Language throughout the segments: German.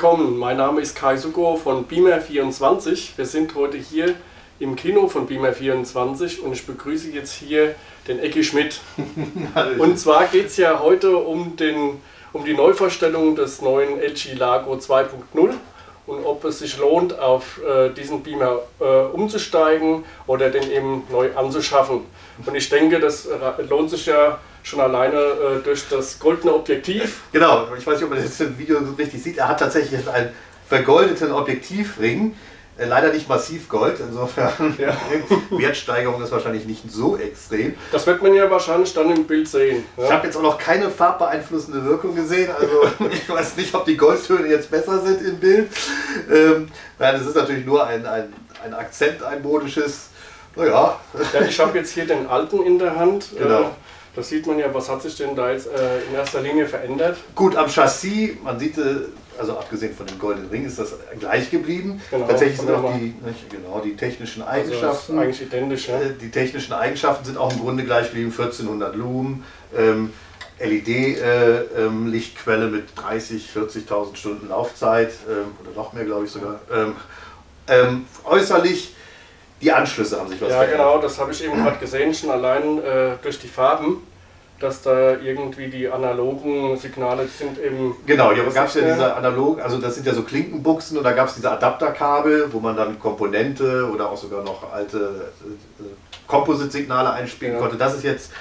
willkommen. Mein Name ist Kai Sugo von Beamer24. Wir sind heute hier im Kino von Beamer24 und ich begrüße jetzt hier den Ecki Schmidt. und zwar geht es ja heute um, den, um die Neuvorstellung des neuen LG Lago 2.0 und ob es sich lohnt, auf äh, diesen Beamer äh, umzusteigen oder den eben neu anzuschaffen. Und ich denke, das lohnt sich ja schon alleine äh, durch das goldene Objektiv. Genau, ich weiß nicht, ob man das im Video so richtig sieht. Er hat tatsächlich einen vergoldeten Objektivring. Äh, leider nicht massiv Gold, insofern ja. Wertsteigerung ist wahrscheinlich nicht so extrem. Das wird man ja wahrscheinlich dann im Bild sehen. Ja? Ich habe jetzt auch noch keine farbbeeinflussende Wirkung gesehen, also ich weiß nicht, ob die Goldtöne jetzt besser sind im Bild. Ähm, nein, es ist natürlich nur ein, ein, ein Akzent, ein modisches. Naja. Ja, ich habe jetzt hier den alten in der Hand. Genau. Äh, da sieht man ja, was hat sich denn da jetzt äh, in erster Linie verändert? Gut, am Chassis, man sieht, äh, also abgesehen von dem goldenen Ring, ist das gleich geblieben. Genau, Tatsächlich sind auch die, nicht, genau, die technischen also Eigenschaften. Also eigentlich identisch, ja. Äh, die technischen Eigenschaften sind auch im Grunde gleich geblieben. 1400 Lumen, ähm, LED-Lichtquelle äh, ähm, mit 30, 40.000 Stunden Laufzeit ähm, oder noch mehr, glaube ich sogar. Ähm, ähm, äußerlich die Anschlüsse haben sich was Ja, verändert. genau, das habe ich eben gerade gesehen, schon allein äh, durch die Farben, dass da irgendwie die analogen Signale sind eben. Genau, hier gab es ja diese analogen, also das sind ja so Klinkenbuchsen und da gab es diese Adapterkabel, wo man dann Komponente oder auch sogar noch alte äh, Composite-Signale einspielen ja. konnte. Das ist jetzt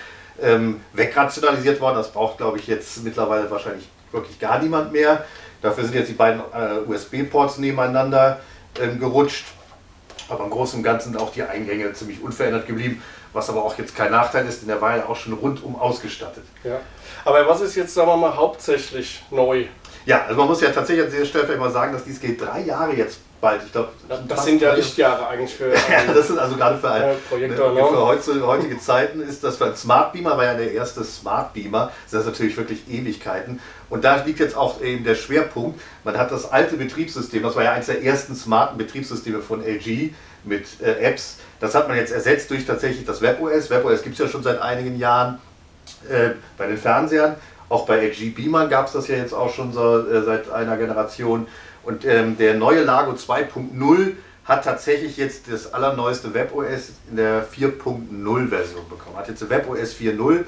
ähm, wegrationalisiert worden, das braucht glaube ich jetzt mittlerweile wahrscheinlich wirklich gar niemand mehr. Dafür sind jetzt die beiden äh, USB-Ports nebeneinander ähm, gerutscht aber im Großen und Ganzen sind auch die Eingänge ziemlich unverändert geblieben, was aber auch jetzt kein Nachteil ist, denn der war ja auch schon rundum ausgestattet. Ja. Aber was ist jetzt, sagen wir mal, hauptsächlich neu? Ja, also man muss ja tatsächlich an dieser Stelle vielleicht mal sagen, dass dies geht drei Jahre jetzt bald. Ich glaube, das, sind ja Lichtjahre eigentlich für. ja, das ist also gerade für, ein, äh, Projektor, ne, für heutige, heutige Zeiten ist das für ein Smart Beamer, war ja der erste Smart Beamer, das ist natürlich wirklich Ewigkeiten. Und da liegt jetzt auch eben der Schwerpunkt. Man hat das alte Betriebssystem, das war ja eines der ersten smarten Betriebssysteme von LG mit äh, Apps. Das hat man jetzt ersetzt durch tatsächlich das WebOS. WebOS gibt es ja schon seit einigen Jahren äh, bei den Fernsehern. Auch bei LG Beamer gab es das ja jetzt auch schon so, äh, seit einer Generation. Und ähm, der neue Lago 2.0 hat tatsächlich jetzt das allerneueste WebOS in der 4.0 Version bekommen. Hat jetzt WebOS 4.0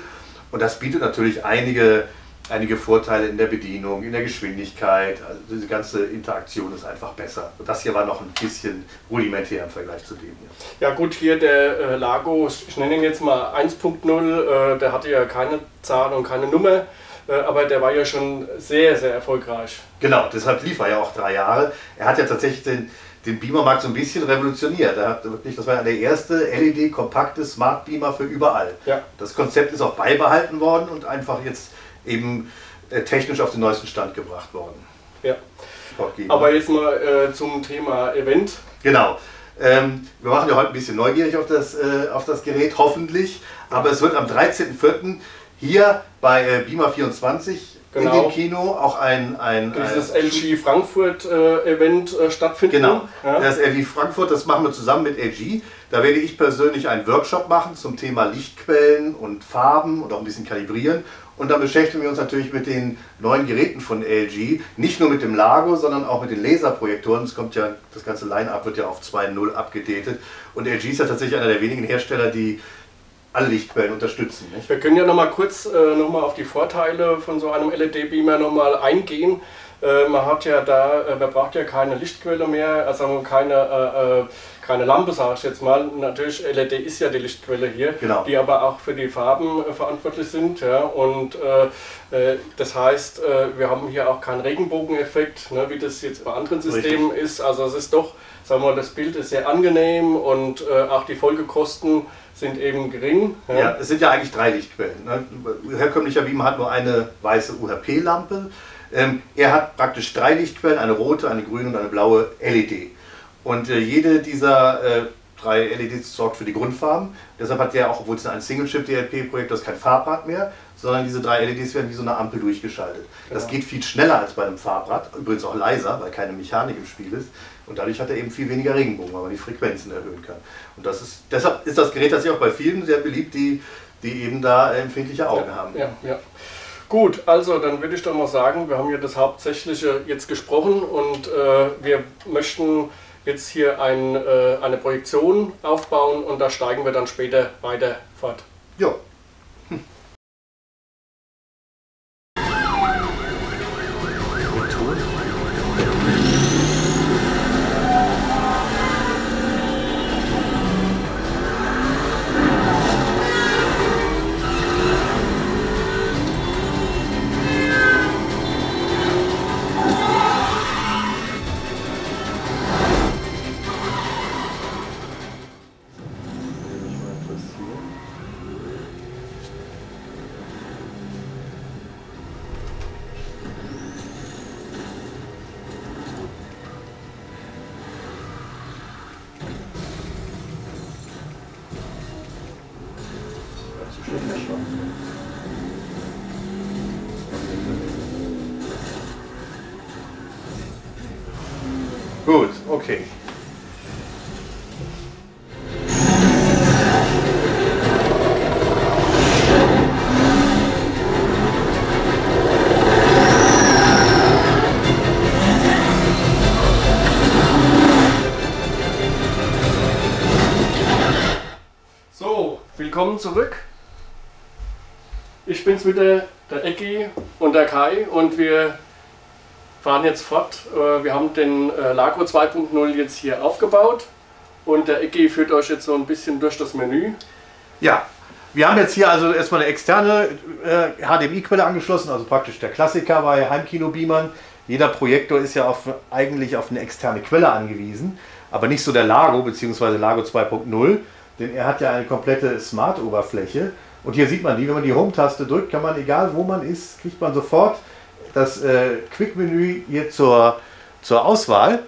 und das bietet natürlich einige einige Vorteile in der Bedienung, in der Geschwindigkeit. Also diese ganze Interaktion ist einfach besser. Und das hier war noch ein bisschen rudimentär im Vergleich zu dem hier. Ja gut, hier der äh, Lago, ich nenne ihn jetzt mal 1.0, äh, der hatte ja keine Zahl und keine Nummer. Äh, aber der war ja schon sehr, sehr erfolgreich. Genau, deshalb lief er ja auch drei Jahre. Er hat ja tatsächlich den, den Beamer-Markt so ein bisschen revolutioniert. Er hat wirklich, das war ja der erste LED-kompakte Smart Beamer für überall. Ja. Das Konzept ist auch beibehalten worden und einfach jetzt eben äh, technisch auf den neuesten Stand gebracht worden. Ja. Aber jetzt mal äh, zum Thema Event. Genau. Ähm, wir machen ja heute ein bisschen neugierig auf das, äh, auf das Gerät, hoffentlich. Aber es wird am 13.04. hier bei äh, Beamer 24 genau. in dem Kino auch ein, ein dieses ein, LG Frankfurt äh, Event äh, stattfinden. Genau. Ja. Das LG Frankfurt, das machen wir zusammen mit LG. Da werde ich persönlich einen Workshop machen zum Thema Lichtquellen und Farben und auch ein bisschen kalibrieren. Und dann beschäftigen wir uns natürlich mit den neuen Geräten von LG, nicht nur mit dem Lago, sondern auch mit den Laserprojektoren. Es kommt ja, das ganze Line-Up wird ja auf 2.0 abgedatet. Und LG ist ja tatsächlich einer der wenigen Hersteller, die alle Lichtquellen unterstützen. Nicht? Wir können ja noch mal kurz äh, noch mal auf die Vorteile von so einem LED-Beamer noch mal eingehen. Äh, man hat ja da, äh, man braucht ja keine Lichtquelle mehr, also keine äh, keine Lampe, sage ich jetzt mal. Natürlich, LED ist ja die Lichtquelle hier, genau. die aber auch für die Farben verantwortlich sind. Ja. Und äh, das heißt, wir haben hier auch keinen Regenbogeneffekt, ne, wie das jetzt bei anderen Systemen Richtig. ist. Also es ist doch, sagen wir mal, das Bild ist sehr angenehm und äh, auch die Folgekosten sind eben gering. Ja. ja, es sind ja eigentlich drei Lichtquellen. Ne? Herkömmlicher Beamer hat nur eine weiße UHP-Lampe. Ähm, er hat praktisch drei Lichtquellen, eine rote, eine grüne und eine blaue LED. Und äh, jede dieser äh, drei LEDs sorgt für die Grundfarben. Deshalb hat der auch, obwohl es ein Single-Chip-DLP-Projekt ist, kein Farbrad mehr, sondern diese drei LEDs werden wie so eine Ampel durchgeschaltet. Genau. Das geht viel schneller als bei einem Farbrad, übrigens auch leiser, weil keine Mechanik im Spiel ist. Und dadurch hat er eben viel weniger Regenbogen, weil man die Frequenzen erhöhen kann. Und das ist, deshalb ist das Gerät tatsächlich auch bei vielen sehr beliebt, die, die eben da empfindliche Augen ja, haben. Ja, ja. Gut, also dann würde ich doch mal sagen, wir haben ja das Hauptsächliche jetzt gesprochen und äh, wir möchten jetzt hier ein, äh, eine Projektion aufbauen und da steigen wir dann später weiter fort. Ja, zurück. Ich bin's wieder, der Ecki und der Kai und wir fahren jetzt fort. Äh, wir haben den äh, Lago 2.0 jetzt hier aufgebaut und der Ecki führt euch jetzt so ein bisschen durch das Menü. Ja, wir haben jetzt hier also erstmal eine externe äh, HDMI-Quelle angeschlossen, also praktisch der Klassiker bei Heimkino-Beamern. Jeder Projektor ist ja auf, eigentlich auf eine externe Quelle angewiesen, aber nicht so der Lago bzw. Lago 2.0, denn er hat ja eine komplette Smart-Oberfläche. Und hier sieht man die, wenn man die Home-Taste drückt, kann man, egal wo man ist, kriegt man sofort das äh, Quick-Menü hier zur, zur Auswahl.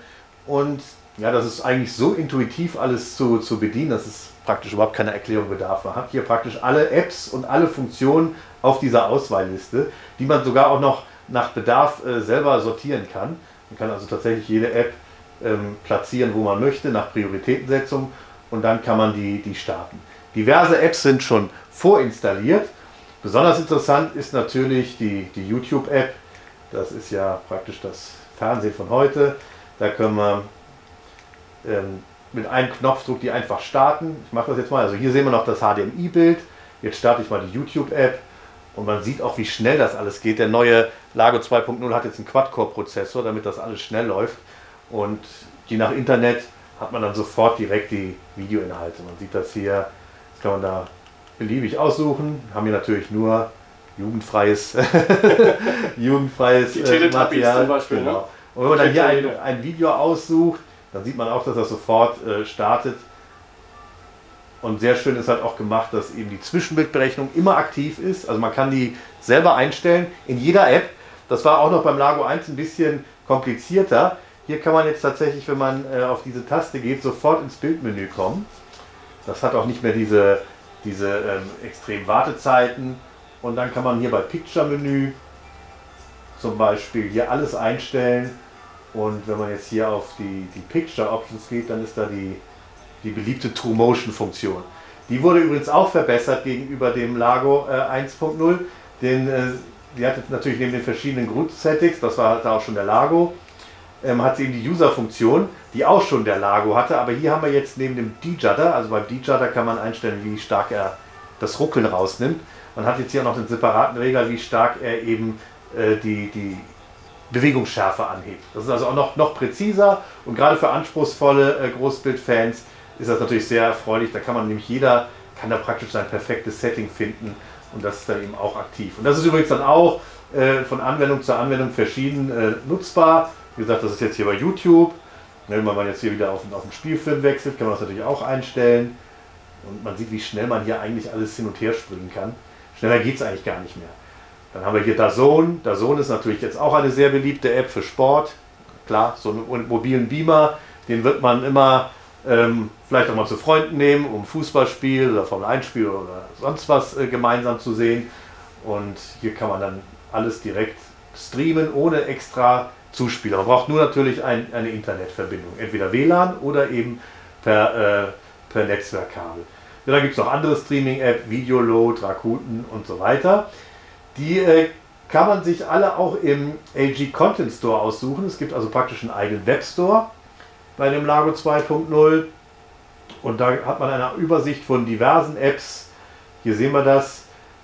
Und ja, das ist eigentlich so intuitiv alles zu, zu bedienen, dass es praktisch überhaupt keine Erklärung bedarf. Man hat hier praktisch alle Apps und alle Funktionen auf dieser Auswahlliste, die man sogar auch noch nach Bedarf äh, selber sortieren kann. Man kann also tatsächlich jede App ähm, platzieren, wo man möchte, nach Prioritätensetzung und dann kann man die, die starten. Diverse Apps sind schon vorinstalliert. Besonders interessant ist natürlich die, die YouTube-App, das ist ja praktisch das Fernsehen von heute. Da können wir ähm, mit einem Knopfdruck die einfach starten. Ich mache das jetzt mal. Also hier sehen wir noch das HDMI-Bild. Jetzt starte ich mal die YouTube-App und man sieht auch, wie schnell das alles geht. Der neue Lago 2.0 hat jetzt einen Quad-Core-Prozessor, damit das alles schnell läuft. Und je nach Internet hat man dann sofort direkt die Videoinhalte. Man sieht das hier, das kann man da beliebig aussuchen. Haben hier natürlich nur jugendfreies, jugendfreies äh, Material. Zum Beispiel, genau. Ne? Und wenn man dann hier ein, ein, Video aussucht, dann sieht man auch, dass das sofort äh, startet. Und sehr schön ist halt auch gemacht, dass eben die Zwischenbildberechnung immer aktiv ist. Also man kann die selber einstellen in jeder App. Das war auch noch beim Lago 1 ein bisschen komplizierter. Hier kann man jetzt tatsächlich, wenn man äh, auf diese Taste geht, sofort ins Bildmenü kommen. Das hat auch nicht mehr diese, diese ähm, extremen Wartezeiten. Und dann kann man hier bei Picture Menü zum Beispiel hier alles einstellen. Und wenn man jetzt hier auf die, die Picture Options geht, dann ist da die, die beliebte True Motion Funktion. Die wurde übrigens auch verbessert gegenüber dem Lago äh, 1.0, denn äh, die hatte natürlich neben den verschiedenen Grundsettings, das war halt auch schon der Lago, ähm, hat sie eben die User-Funktion, die auch schon der Lago hatte, aber hier haben wir jetzt neben dem D-Judder, also beim D-Judder kann man einstellen, wie stark er das Ruckeln rausnimmt. Man hat jetzt hier noch den separaten Regler, wie stark er eben äh, die, die Bewegungsschärfe anhebt. Das ist also auch noch, noch präziser und gerade für anspruchsvolle äh, Großbildfans ist das natürlich sehr erfreulich. Da kann man nämlich jeder, kann da praktisch sein perfektes Setting finden und das ist dann eben auch aktiv. Und das ist übrigens dann auch äh, von Anwendung zu Anwendung verschieden äh, nutzbar. Wie gesagt, das ist jetzt hier bei YouTube. Wenn man jetzt hier wieder auf, auf den Spielfilm wechselt, kann man das natürlich auch einstellen. Und man sieht, wie schnell man hier eigentlich alles hin und her springen kann. Schneller geht es eigentlich gar nicht mehr. Dann haben wir hier Dazone. Dazone ist natürlich jetzt auch eine sehr beliebte App für Sport. Klar, so einen mobilen Beamer, den wird man immer ähm, vielleicht auch mal zu Freunden nehmen, um Fußballspiel oder Formel 1 Spiel oder sonst was äh, gemeinsam zu sehen. Und hier kann man dann alles direkt streamen, ohne extra Zuspieler. Man braucht nur natürlich ein, eine Internetverbindung, entweder WLAN oder eben per, äh, per Netzwerkkabel. Ja, da gibt es noch andere Streaming-App, Videoload, Rakuten und so weiter. Die äh, kann man sich alle auch im AG Content Store aussuchen. Es gibt also praktisch einen eigenen Webstore bei dem Lago 2.0 und da hat man eine Übersicht von diversen Apps. Hier sehen wir das.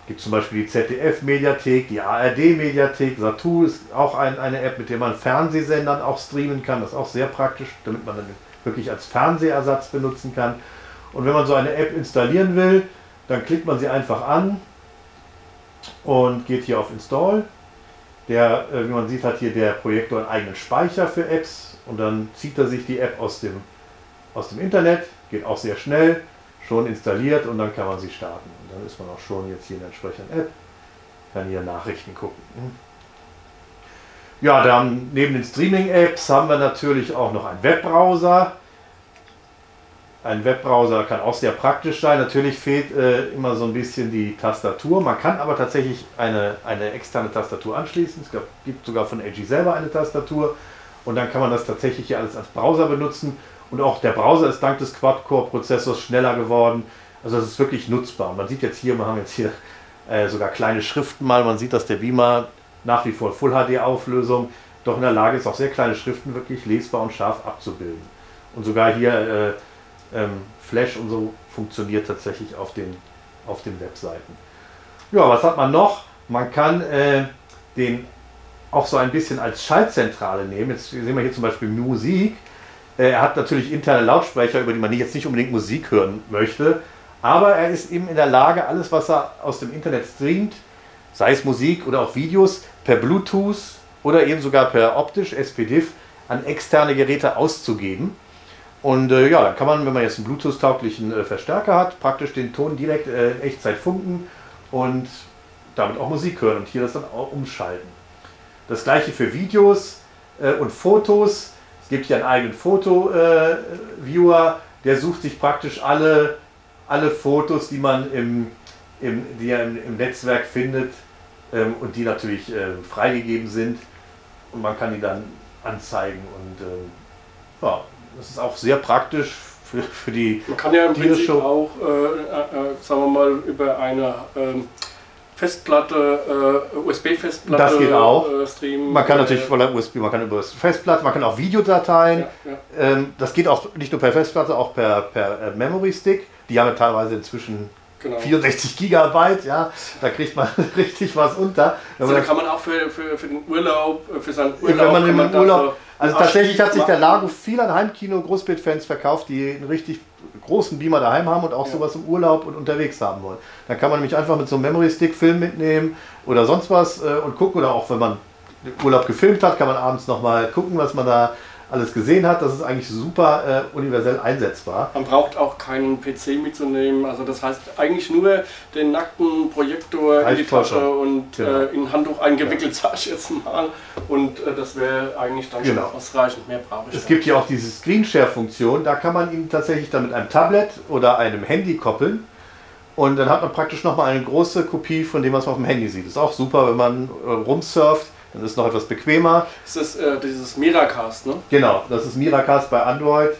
Gibt zum Beispiel die ZDF-Mediathek, die ARD-Mediathek, Satu ist auch ein, eine App, mit der man Fernsehsendern auch streamen kann. Das ist auch sehr praktisch, damit man dann wirklich als Fernsehersatz benutzen kann. Und wenn man so eine App installieren will, dann klickt man sie einfach an und geht hier auf Install. Der, äh, wie man sieht, hat hier der Projektor einen eigenen Speicher für Apps und dann zieht er sich die App aus dem, aus dem Internet, geht auch sehr schnell, schon installiert und dann kann man sie starten. Dann ist man auch schon jetzt hier in der entsprechenden App, kann hier Nachrichten gucken. Ja, dann neben den Streaming-Apps haben wir natürlich auch noch einen Webbrowser. Ein Webbrowser kann auch sehr praktisch sein. Natürlich fehlt äh, immer so ein bisschen die Tastatur. Man kann aber tatsächlich eine, eine externe Tastatur anschließen. Es gibt sogar von AG selber eine Tastatur. Und dann kann man das tatsächlich hier alles als Browser benutzen. Und auch der Browser ist dank des Quad-Core-Prozessors schneller geworden. Also das ist wirklich nutzbar. Und man sieht jetzt hier, wir haben jetzt hier äh, sogar kleine Schriften mal. Man sieht, dass der Beamer nach wie vor Full HD Auflösung doch in der Lage ist, auch sehr kleine Schriften wirklich lesbar und scharf abzubilden. Und sogar hier äh, ähm, Flash und so funktioniert tatsächlich auf den, auf den Webseiten. Ja, was hat man noch? Man kann äh, den auch so ein bisschen als Schaltzentrale nehmen. Jetzt sehen wir hier zum Beispiel Musik. Äh, er hat natürlich interne Lautsprecher, über die man jetzt nicht unbedingt Musik hören möchte, aber er ist eben in der Lage, alles, was er aus dem Internet streamt, sei es Musik oder auch Videos, per Bluetooth oder eben sogar per optisch SPDIF an externe Geräte auszugeben. Und äh, ja, dann kann man, wenn man jetzt einen Bluetooth-tauglichen äh, Verstärker hat, praktisch den Ton direkt äh, in Echtzeit funken und damit auch Musik hören und hier das dann auch umschalten. Das gleiche für Videos äh, und Fotos. Es gibt hier einen eigenen Foto-Viewer, äh, der sucht sich praktisch alle, alle Fotos, die man im, im, die im, im Netzwerk findet, ähm, und die natürlich äh, freigegeben sind und man kann die dann anzeigen und ähm, ja, das ist auch sehr praktisch für, für die Man kann ja im Prinzip auch, äh, äh, sagen wir mal, über eine ähm, Festplatte, äh, USB-Festplatte das geht auch. Äh, streamen. Man kann natürlich von der USB, man kann über Festplatte, man kann auch Videodateien. Ja, ja. Ähm, das geht auch nicht nur per Festplatte, auch per, per äh, Memory Stick. Die haben ja teilweise inzwischen Genau. 64 Gigabyte, ja, da kriegt man richtig was unter. Also da kann man auch für, für, für den Urlaub, für seinen Urlaub. Wenn man im Urlaub, so also tatsächlich hat sich der Lago viel an Heimkino Großbildfans verkauft, die einen richtig großen Beamer daheim haben und auch ja. sowas im Urlaub und unterwegs haben wollen. Da kann man nämlich einfach mit so einem Memory Stick Film mitnehmen oder sonst was äh, und gucken oder auch wenn man Urlaub gefilmt hat, kann man abends nochmal gucken, was man da alles gesehen hat. Das ist eigentlich super äh, universell einsetzbar. Man braucht auch keinen PC mitzunehmen. Also das heißt eigentlich nur den nackten Projektor Reicht in die Tasche und genau. äh, in Handtuch eingewickelt, ja. sage ich jetzt mal. Und äh, das wäre eigentlich dann genau. schon ausreichend. Mehr brauche ich Es gibt hier auch diese Screenshare-Funktion. Da kann man ihn tatsächlich dann mit einem Tablet oder einem Handy koppeln. Und dann hat man praktisch nochmal eine große Kopie von dem, was man auf dem Handy sieht. Ist auch super, wenn man äh, rumsurft dann ist es noch etwas bequemer. Das ist äh, dieses Miracast, ne? Genau, das ist Miracast bei Android.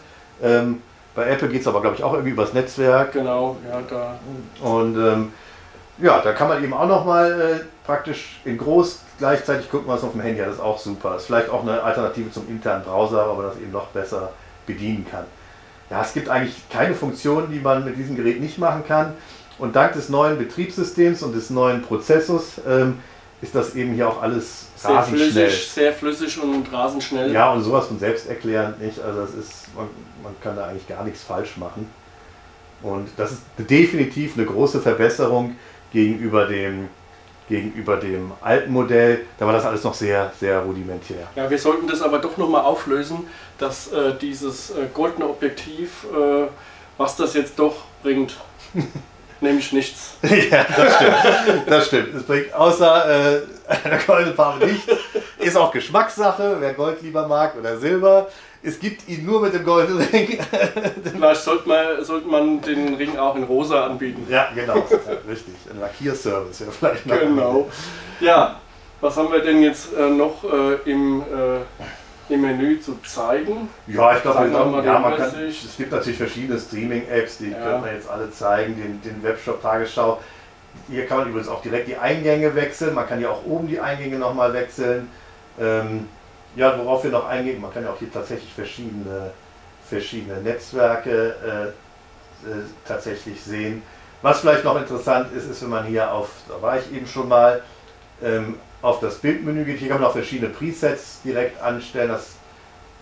Ähm, bei Apple geht es aber, glaube ich, auch irgendwie übers Netzwerk. Genau, ja, da. Und ähm, ja, da kann man eben auch nochmal äh, praktisch in groß gleichzeitig gucken, was auf dem Handy hat. Das ist auch super. Das ist vielleicht auch eine Alternative zum internen Browser, aber das eben noch besser bedienen kann. Ja, es gibt eigentlich keine Funktionen, die man mit diesem Gerät nicht machen kann. Und dank des neuen Betriebssystems und des neuen Prozessors ähm, ist das eben hier auch alles sehr rasend flüssig. Sehr flüssig und rasend schnell. Ja, und sowas von selbsterklärend nicht. Also es ist, man, man kann da eigentlich gar nichts falsch machen. Und das ist definitiv eine große Verbesserung gegenüber dem, gegenüber dem alten Modell. Da war das alles noch sehr, sehr rudimentär. Ja, wir sollten das aber doch nochmal auflösen, dass äh, dieses äh, goldene Objektiv, äh, was das jetzt doch bringt. Nämlich nichts. ja, das stimmt. Das stimmt. Es bringt außer äh, einer goldenen Farbe nichts. Ist auch Geschmackssache, wer Gold lieber mag oder Silber. Es gibt ihn nur mit dem goldenen Ring. Vielleicht sollte man, sollte man den Ring auch in rosa anbieten. Ja, genau. Richtig. Ein Lackierservice ja vielleicht noch. Genau. Ja, was haben wir denn jetzt äh, noch äh, im äh, im Menü zu zeigen. Ja, ich glaube, ja, man kann, es gibt natürlich verschiedene Streaming-Apps, die ja. können wir jetzt alle zeigen, den, den Webshop Tagesschau. hier kann man übrigens auch direkt die Eingänge wechseln. Man kann ja auch oben die Eingänge nochmal wechseln. Ähm, ja, worauf wir noch eingehen, man kann ja auch hier tatsächlich verschiedene, verschiedene Netzwerke äh, äh, tatsächlich sehen. Was vielleicht noch interessant ist, ist, wenn man hier auf, da war ich eben schon mal, ähm, auf das Bildmenü geht. Hier kann man auch verschiedene Presets direkt anstellen. Das,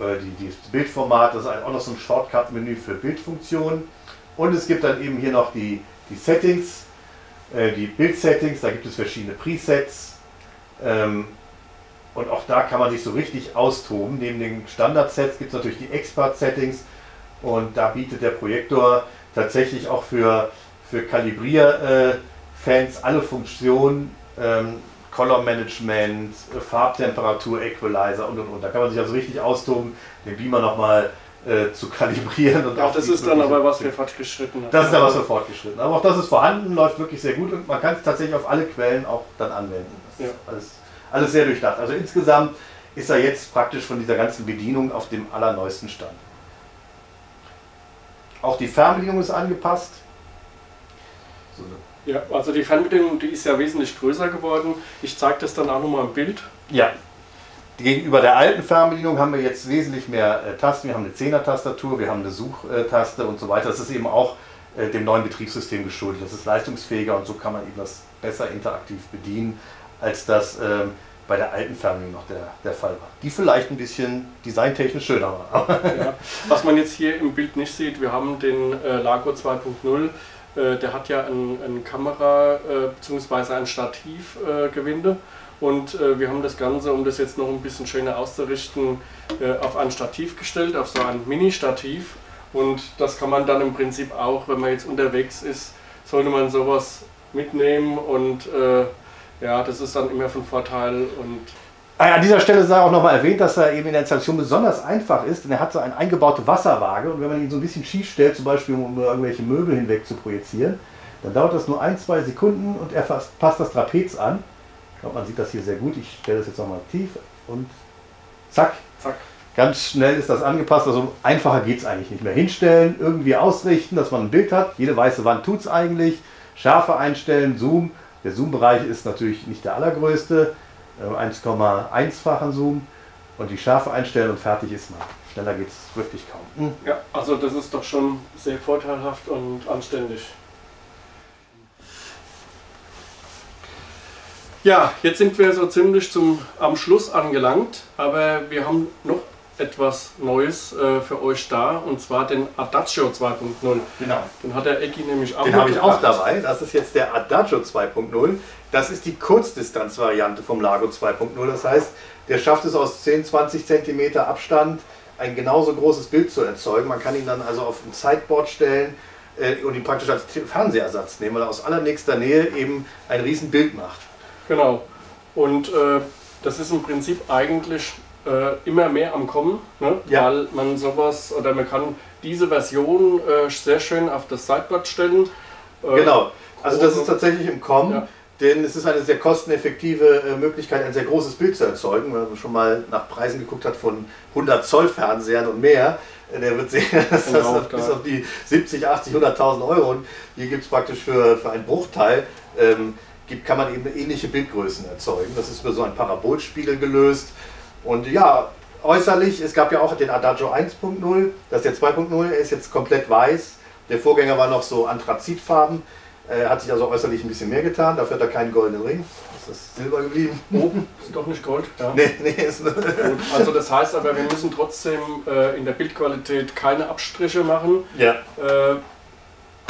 äh, die, Bildformat, das ist auch noch so ein Shortcut-Menü für Bildfunktionen. Und es gibt dann eben hier noch die, die Settings, äh, die Bild-Settings, da gibt es verschiedene Presets. Ähm, und auch da kann man sich so richtig austoben. Neben den Standard-Sets gibt es natürlich die Expert-Settings. Und da bietet der Projektor tatsächlich auch für für Kalibrier-Fans alle Funktionen, ähm, Color Management, Farbtemperatur, Equalizer und und und. Da kann man sich also richtig austoben, den Beamer nochmal äh, zu kalibrieren. Und auch das ist dann aber was für fortgeschritten. Das ist dann was für fortgeschritten. Aber auch das ist vorhanden, läuft wirklich sehr gut und man kann es tatsächlich auf alle Quellen auch dann anwenden. Das ja. ist alles, alles sehr durchdacht. Also insgesamt ist er jetzt praktisch von dieser ganzen Bedienung auf dem allerneuesten Stand. Auch die Fernbedienung ist angepasst. So ja, also die Fernbedienung, die ist ja wesentlich größer geworden. Ich zeige das dann auch nochmal im Bild. Ja. Gegenüber der alten Fernbedienung haben wir jetzt wesentlich mehr äh, Tasten. Wir haben eine 10er-Tastatur, wir haben eine Suchtaste und so weiter. Das ist eben auch äh, dem neuen Betriebssystem geschuldet. Das ist leistungsfähiger und so kann man eben das besser interaktiv bedienen, als das ähm, bei der alten Fernbedienung noch der, der Fall war. Die vielleicht ein bisschen designtechnisch schöner war. ja. Was man jetzt hier im Bild nicht sieht, wir haben den äh, Lago 2.0 äh, der hat ja ein, ein Kamera- äh, bzw. ein Stativgewinde. Äh, und äh, wir haben das Ganze, um das jetzt noch ein bisschen schöner auszurichten, auf ein Stativ gestellt, auf so ein Mini-Stativ. Und das kann man dann im Prinzip auch, wenn man jetzt unterwegs ist, sollte man sowas mitnehmen und ja, das ist dann immer von Vorteil und an dieser Stelle sei auch nochmal erwähnt, dass er eben in der Installation besonders einfach ist, denn er hat so eine eingebaute Wasserwaage und wenn man ihn so ein bisschen schief stellt, zum Beispiel um irgendwelche Möbel hinweg zu projizieren, dann dauert das nur ein, zwei Sekunden und er passt das Trapez an. Ich glaube, man sieht das hier sehr gut. Ich stelle das jetzt nochmal tief und zack. Zack. Ganz schnell ist das angepasst, also einfacher geht es eigentlich nicht mehr. Hinstellen, irgendwie ausrichten, dass man ein Bild hat. Jede weiße Wand tut es eigentlich. Schärfe einstellen, Zoom. Der Zoom-Bereich ist natürlich nicht der allergrößte 1,1-fachen äh, Zoom und die Schärfe einstellen und fertig ist man. Schneller geht es wirklich kaum. Hm. Ja, also das ist doch schon sehr vorteilhaft und anständig. Ja, jetzt sind wir so ziemlich zum, am Schluss angelangt, aber wir haben noch etwas Neues äh, für euch da und zwar den Adagio 2.0. Genau. Den hat der Ecki nämlich auch Den habe ich auch dabei. Das ist jetzt der Adagio 2.0. Das ist die Kurzdistanzvariante vom Lago 2.0. Das heißt, der schafft es aus 10, 20 cm Abstand ein genauso großes Bild zu erzeugen. Man kann ihn dann also auf ein Sideboard stellen äh, und ihn praktisch als Fernsehersatz nehmen, weil er aus allernächster Nähe eben ein Riesenbild macht. Genau. Und äh, das ist im Prinzip eigentlich äh, immer mehr am Kommen, ne? ja. weil man sowas oder man kann diese Version äh, sehr schön auf das Sideboard stellen. Äh, genau, also das ist tatsächlich im Kommen. Ja. Denn es ist eine sehr kosteneffektive äh, Möglichkeit, ein sehr großes Bild zu erzeugen. Wenn man schon mal nach Preisen geguckt hat von 100 Zoll Fernsehern und mehr, äh, der wird sehen, dass das auf, bis auf die 70, 80, 100.000 Euro und hier gibt es praktisch für, für einen Bruchteil, ähm, gibt, kann man eben ähnliche Bildgrößen erzeugen. Das ist über so ein Parabolspiegel gelöst und ja, äußerlich, es gab ja auch den Adagio 1.0, das ist der 2.0, er ist jetzt komplett weiß. Der Vorgänger war noch so Anthrazitfarben, er hat sich also äußerlich ein bisschen mehr getan, dafür hat er keinen goldenen Ring. Das ist Silber geblieben. Oben ist doch nicht Gold. Ja. Nee, nee, ist Gut, Also das heißt aber, wir müssen trotzdem äh, in der Bildqualität keine Abstriche machen. Ja. Äh,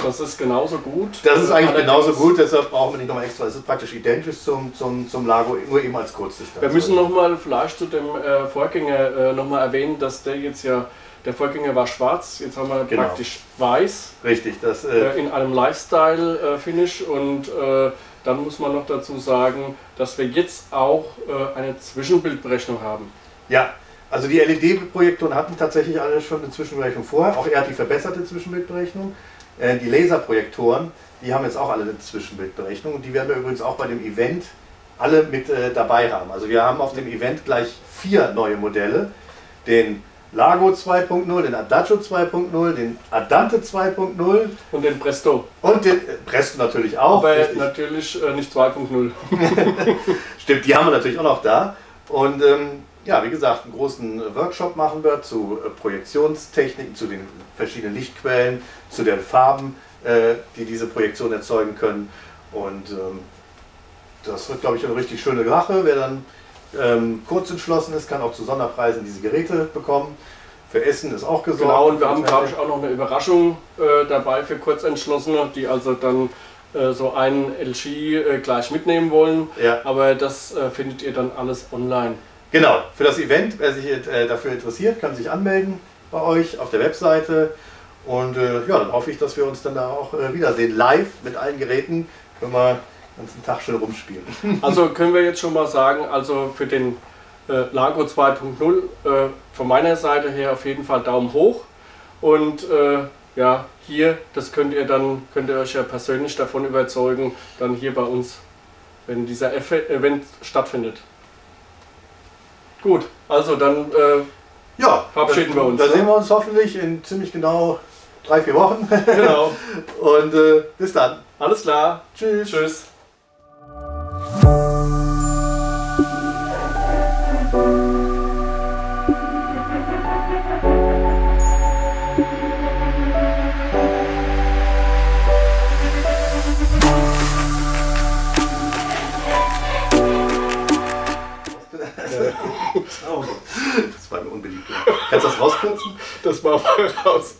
das ist genauso gut. Das ist eigentlich genauso gut, deshalb brauchen wir nicht nochmal extra. Es ist praktisch identisch zum, zum, zum Lago, nur eben als Kurzdistanz. Wir müssen nochmal vielleicht zu dem äh, Vorgänger äh, nochmal erwähnen, dass der jetzt ja, der Vorgänger war schwarz, jetzt haben wir genau. praktisch weiß. Richtig, das. Äh, äh in einem Lifestyle-Finish und äh, dann muss man noch dazu sagen, dass wir jetzt auch äh, eine Zwischenbildberechnung haben. Ja, also die LED-Projektoren hatten tatsächlich alle schon eine Zwischenberechnung vorher. Auch er hat die verbesserte Zwischenbildberechnung. Äh, die Laserprojektoren, die haben jetzt auch alle eine Zwischenbildberechnung und die werden wir übrigens auch bei dem Event alle mit äh, dabei haben. Also wir haben auf dem Event gleich vier neue Modelle. Den Lago 2.0, den Adagio 2.0, den Adante 2.0 und den Presto. Und den äh, Presto natürlich auch. Aber richtig. natürlich äh, nicht 2.0. Stimmt, die haben wir natürlich auch noch da. Und ähm, ja, wie gesagt, einen großen Workshop machen wir zu äh, Projektionstechniken, zu den verschiedenen Lichtquellen, zu den Farben, äh, die diese Projektion erzeugen können. Und ähm, das wird, glaube ich, eine richtig schöne Sache. Wer dann ähm, kurz entschlossen ist, kann auch zu Sonderpreisen diese Geräte bekommen. Für Essen ist auch gesorgt. Genau, und wir haben, glaube ich, auch noch eine Überraschung äh, dabei für Kurzentschlossene, die also dann äh, so einen LG äh, gleich mitnehmen wollen. Ja. Aber das äh, findet ihr dann alles online. Genau, für das Event, wer sich äh, dafür interessiert, kann sich anmelden bei euch auf der Webseite. Und äh, ja, dann hoffe ich, dass wir uns dann da auch wiedersehen. Live mit allen Geräten können wir ganzen Tag schön rumspielen. Also können wir jetzt schon mal sagen, also für den äh, Lago 2.0 äh, von meiner Seite her auf jeden Fall Daumen hoch. Und äh, ja, hier, das könnt ihr dann, könnt ihr euch ja persönlich davon überzeugen, dann hier bei uns, wenn dieser Event stattfindet. Gut, also dann äh, ja, verabschieden wir uns. Da ne? sehen wir uns hoffentlich in ziemlich genau drei, vier Wochen. Genau. Und äh, bis dann. Alles klar. Tschüss. Tschüss. Das war mir unbeliebt. Kannst du das rauskürzen? Das war mal raus.